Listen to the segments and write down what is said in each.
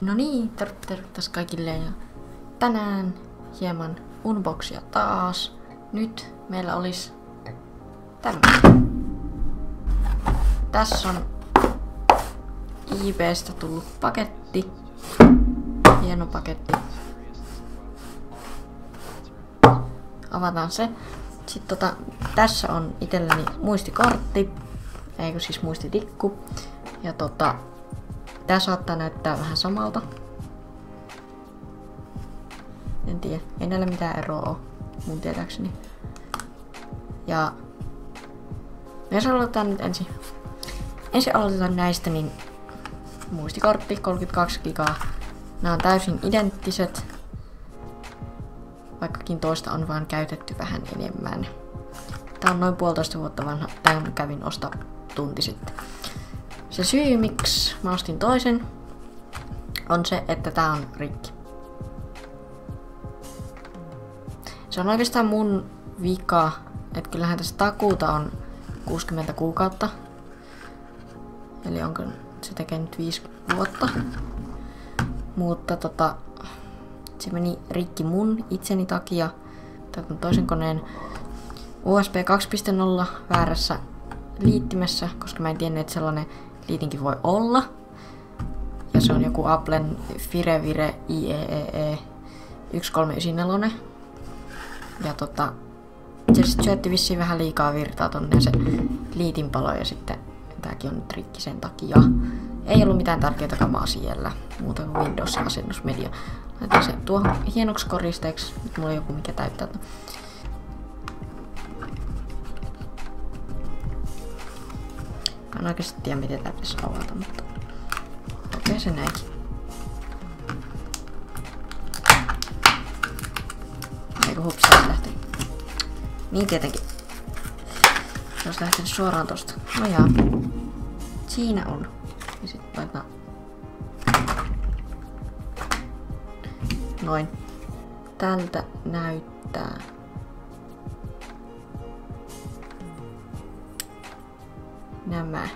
No niin, terve tässä kaikille ja tänään hieman unboxia taas. Nyt meillä olisi tämmöinen. Tässä on IBstä tullut paketti. Hieno paketti. Avataan se. Sitten tota, tässä on itselleni muistikortti, eikö siis muistitikku. Ja tota, tää saattaa näyttää vähän samalta. En tiedä, ei näillä mitään eroa ole, mun tietääkseni. Ja jos aloitetaan nyt ensin. Ensin aloitetaan näistä, niin muistikortti 32 gigaa. Nämä on täysin identtiset, vaikkakin toista on vain käytetty vähän enemmän. Tää on noin puolitoista vuotta vanha, tämän kävin osta tunti sitten. Se syy, miksi mä ostin toisen, on se, että tää on rikki. Se on oikeastaan mun vika, että kyllähän tässä takuuta on 60 kuukautta. Eli onko se tekee nyt 5 vuotta. Mutta tota, se meni rikki mun itseni takia. Tätä toisen koneen USB 2.0 väärässä liittimessä, koska mä en tiennyt, että sellainen liitinkin voi olla. Ja se on joku Applen Firevire IEEE 1394. Ja tota, se sitten syötti vissiin vähän liikaa virtaa tonne ja se liitinpalo ja sitten tääkin on nyt rikki sen takia. Ei ollut mitään tärkeää kamaa siellä, muuta kuin Windows-asennusmedia. Laitan se tuohon hienoksi koristeeksi. Nyt mulla on joku mikä täyttää. Mä en oikeasti tiedä miten tää pitäisi avata, mutta okei okay, se näinkin. Eikö hups, se lähtee. Niin tietenkin. Se olisi lähtenyt suoraan tosta. No jaa. Siinä on. Ja sit laitetaan Noin. Tältä näyttää. Nämä.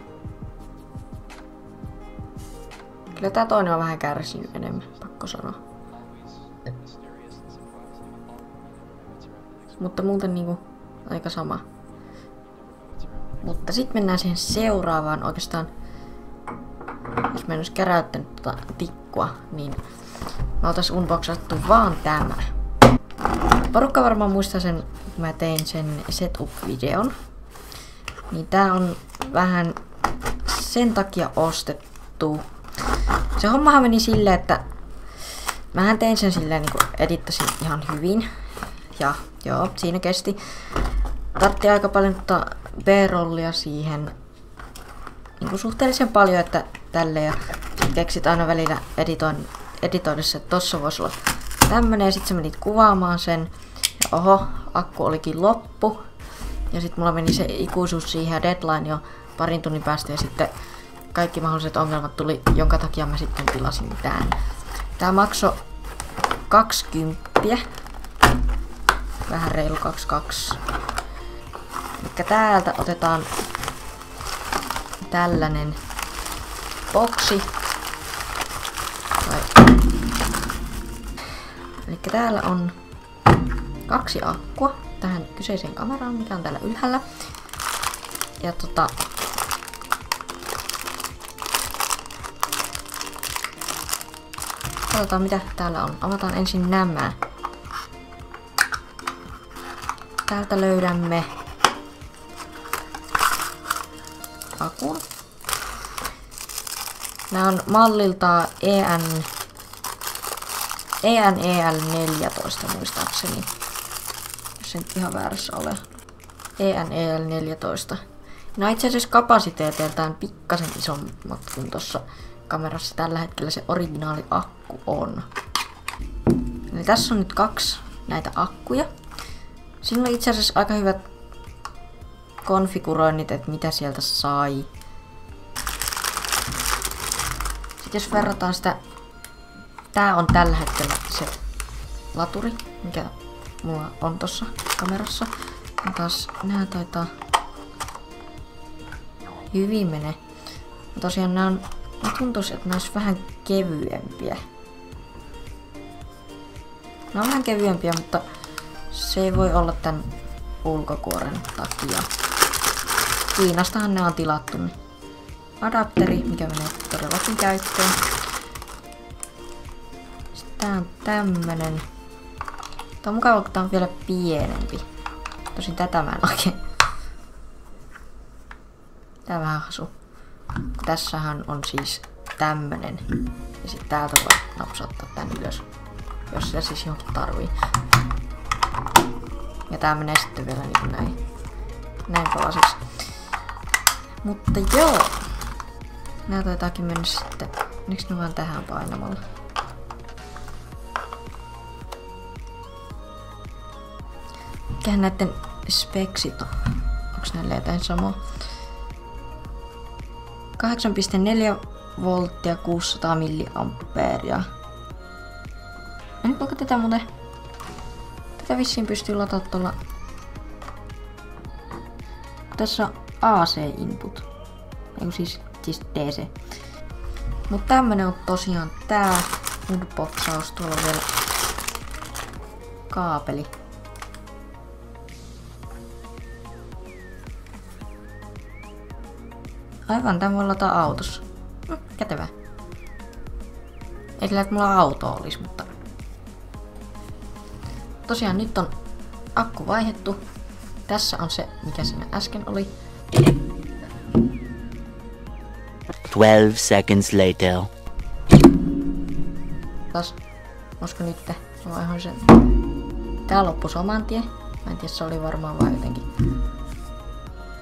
Kyllä tää toinen on vähän kärsinyt enemmän, pakko sanoa. Mutta muuten niinku aika sama. Mutta sitten mennään siihen seuraavaan oikeastaan. Jos mä en olisi käräyttänyt tota tikkua, niin Mä oltais unboxattu vaan tämä. Porukka varmaan muistaa sen, kun mä tein sen setup-videon. Niin tää on vähän sen takia ostettu. Se hommahan meni silleen, että mähän tein sen silleen niin edittasin ihan hyvin. Ja joo, siinä kesti. Tartti aika paljon tota B-rollia siihen niin kuin suhteellisen paljon, että tälle ja keksit aina välillä editoin editoidessa, että tossa voisi olla tämmönen ja sitten sä menit kuvaamaan sen. Ja oho, akku olikin loppu. Ja sitten mulla meni se ikuisuus siihen ja deadline jo parin tunnin päästä ja sitten kaikki mahdolliset ongelmat tuli, jonka takia mä sitten tilasin tän. Tää maksoi 20. Vähän reilu 22. Eli täältä otetaan tällainen boksi. Eli täällä on kaksi akkua kyseiseen kameraan, mikä on täällä ylhäällä. Ja tota, Katsotaan mitä täällä on. Avataan ensin nämä. Täältä löydämme akun. Nämä on mallilta EN ENEL 14 muistaakseni. Jos en ihan väärässä ole. ENEL 14. No itse asiassa kapasiteeteiltaan pikkasen isommat kuin tuossa kamerassa tällä hetkellä se originaali akku on. Eli tässä on nyt kaksi näitä akkuja. Siinä on itse asiassa aika hyvät konfiguroinnit, että mitä sieltä sai. Sitten jos verrataan sitä Tää on tällä hetkellä se laturi, mikä mulla on tossa kamerassa. Ja taas nää taitaa hyvin mene. Ja tosiaan nää on, tuntuisi, että nää vähän kevyempiä. Ne on vähän kevyempiä, mutta se ei voi olla tämän ulkokuoren takia. Kiinastahan ne on tilattu. Niin adapteri, mikä menee todellakin käyttöön. Sitten tää on tämmönen. Tää on mukava, kun tää on vielä pienempi. Tosin tätä mä en oikein. Tää vähän hasu. Tässähän on siis tämmönen. Ja sitten täältä voi napsauttaa tän ylös. Jos sitä siis jonkun tarvii. Ja tää menee sitten vielä niin näin. Näin palasiksi. Mutta joo. Nää taitaakin mennä sitten. Miksi ne vaan tähän painamalla? Mikähän näiden speksit on? Onks näillä jotain samaa? 8,4 volttia 600 milliampeeria. Mä nyt vaikka tätä muuten... Tätä vissiin pystyy lataamaan tuolla... Tässä on AC-input. Eiku siis, siis DC. Mut tämmönen on tosiaan tää woodboxaus. Tuolla on vielä kaapeli. Aivan, tämä voi lataa autossa. Hm, kätevä. Ei sillä, että mulla auto olisi, mutta... Tosiaan nyt on akku vaihettu. Tässä on se, mikä siinä äsken oli. 12 seconds later. Taas, koska nyt mä ihan sen... Tää loppui saman tien. Mä en tiedä, se oli varmaan vaan jotenkin...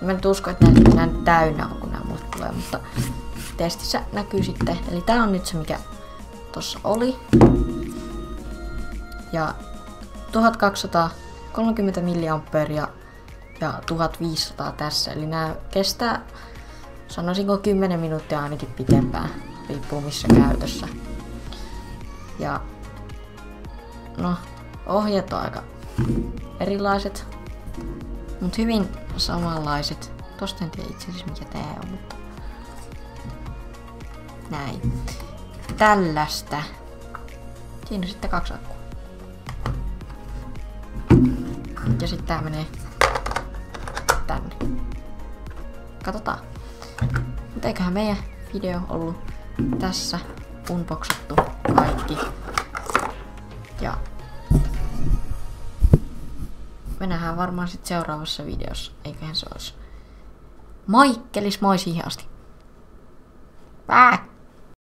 Mä nyt usko, että nämä täynnä on, kun tulee, mutta testissä näkyy sitten. Eli tää on nyt se, mikä tossa oli. Ja 1230 mAh ja 1500 tässä. Eli nämä kestää, sanoisinko 10 minuuttia ainakin pitempään, riippuu missä käytössä. Ja no, ohjeet on aika erilaiset, mutta hyvin samanlaiset. Tosta en tiedä itse asiassa mikä tää on, mutta näin. Tällaista. Siinä on sitten kaksi akkua. Ja sitten tää menee tänne. Katsotaan. Mutta eiköhän meidän video ollut tässä unboxattu kaikki. Ja me nähdään varmaan sitten seuraavassa videossa. Eiköhän se olisi. Moikkelis moi siihen asti. Pää!